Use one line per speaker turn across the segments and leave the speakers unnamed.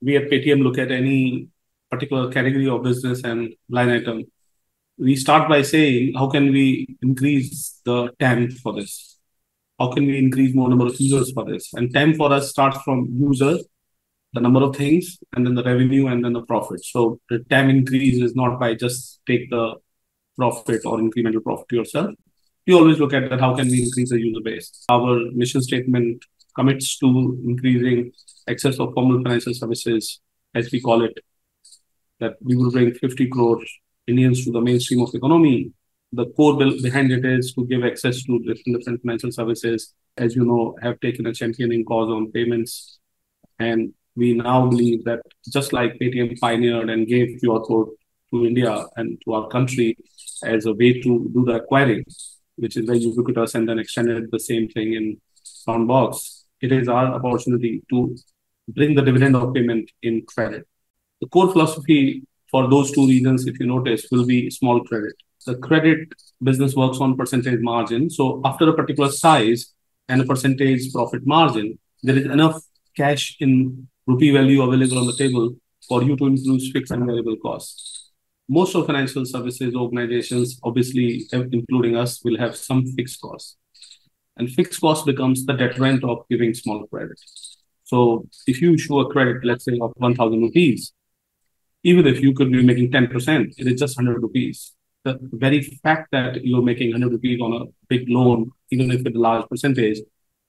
we at Paytm look at any particular category of business and line item, we start by saying, how can we increase the TAM for this? How can we increase more number of users for this? And TAM for us starts from users, the number of things, and then the revenue, and then the profit. So the TAM increase is not by just take the profit or incremental profit to yourself. We always look at that, how can we increase the user base? Our mission statement commits to increasing access of formal financial services, as we call it, that we will bring 50 crore Indians to the mainstream of the economy. The core bill behind it is to give access to different, different financial services, as you know, have taken a championing cause on payments. And we now believe that just like Paytm pioneered and gave QR code to India and to our country as a way to do the acquiring, which is very ubiquitous, and then extended the same thing in Soundbox, it is our opportunity to bring the dividend of payment in credit. The core philosophy for those two reasons, if you notice, will be small credit. The credit business works on percentage margin. So after a particular size and a percentage profit margin, there is enough cash in rupee value available on the table for you to include fixed and variable costs. Most of financial services organizations, obviously including us, will have some fixed costs. And fixed cost becomes the deterrent of giving small credit. So if you issue a credit, let's say of 1,000 rupees, even if you could be making 10%, it is just 100 rupees. The very fact that you're making 100 rupees on a big loan, even if it's a large percentage,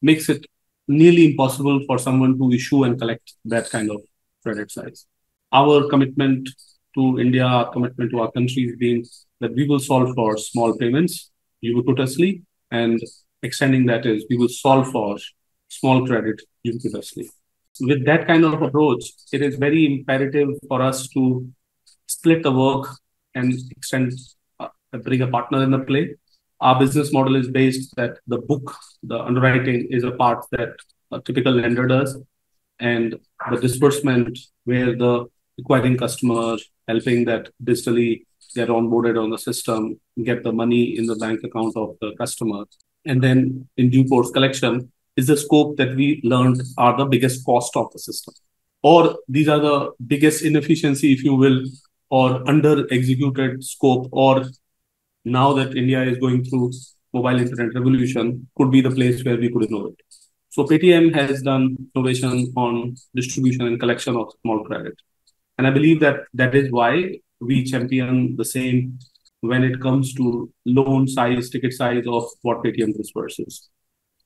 makes it nearly impossible for someone to issue and collect that kind of credit size. Our commitment to India, our commitment to our country has been that we will solve for small payments ubiquitously, and extending that is we will solve for small credit ubiquitously with that kind of approach, it is very imperative for us to split the work and extend, uh, bring a partner in the play. Our business model is based that the book, the underwriting is a part that a typical lender does, and the disbursement where the acquiring customer, helping that digitally get onboarded on the system, get the money in the bank account of the customer, and then in due course collection is the scope that we learned are the biggest cost of the system. Or these are the biggest inefficiency, if you will, or under executed scope, or now that India is going through mobile internet revolution, could be the place where we could innovate. So Paytm has done innovation on distribution and collection of small credit. And I believe that that is why we champion the same when it comes to loan size, ticket size of what Paytm disperses.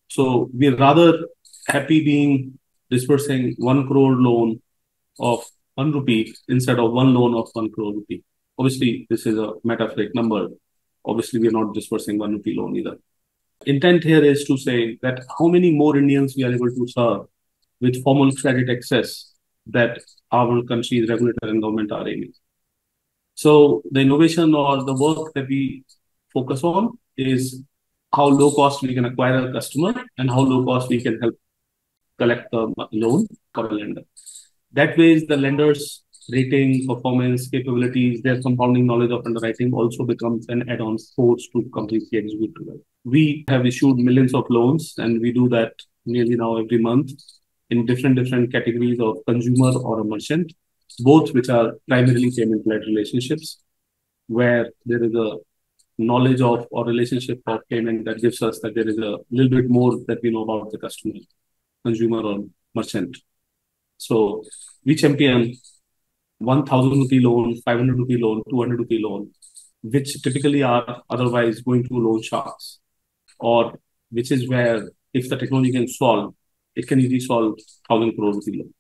So we're rather happy being dispersing one crore loan of one rupee instead of one loan of one crore rupee. Obviously, this is a metaphoric number. Obviously, we're not dispersing one rupee loan either. Intent here is to say that how many more Indians we are able to serve with formal credit access that our country's regulator and government are aiming. So the innovation or the work that we focus on is how low cost we can acquire a customer and how low cost we can help collect the loan for a lender. That way, the lender's rating, performance, capabilities, their compounding knowledge of underwriting also becomes an add-on force to completely execute well. We have issued millions of loans and we do that nearly now every month in different different categories of consumer or a merchant, both which are primarily payment-led relationships, where there is a knowledge of or relationship of payment that gives us that there is a little bit more that we know about the customer, consumer or merchant. So we champion 1000 rupee loan, 500 rupee loan, 200 rupee loan, which typically are otherwise going to loan sharks or which is where if the technology can solve, it can easily solve 1000 crore rupee loan.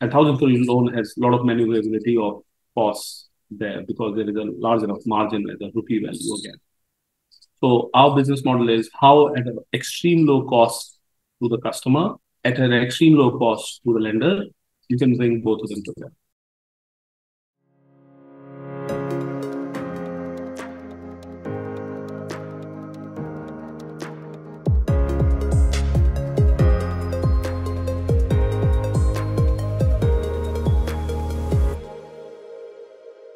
And 1000 crore loan has a lot of maneuverability of costs there because there is a large enough margin as a rupee value again. So our business model is how at an extreme low cost to the customer, at an extreme low cost to the lender, you can bring both of them together.